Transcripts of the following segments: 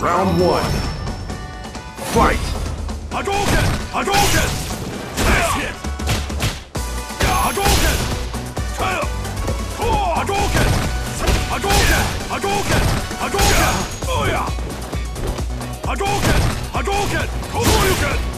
Round one. Fight! Hadouken! Hadouken! Nice hit! Hadouken! Hadouken! Hadouken! Hadouken! Hadouken! Hadouken! Oh, Hadouken! Hadouken! Hadouken!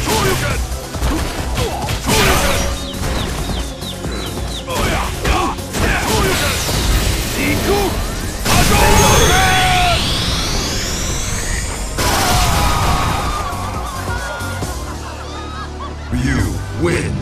You win.